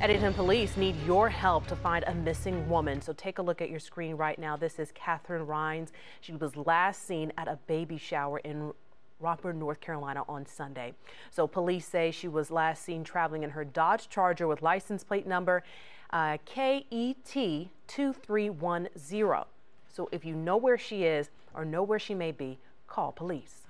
Edenton police need your help to find a missing woman. So take a look at your screen right now. This is Katherine Rhines. She was last seen at a baby shower in Rockford, North Carolina on Sunday. So police say she was last seen traveling in her Dodge Charger with license plate number uh, KET2310. So if you know where she is or know where she may be, call police.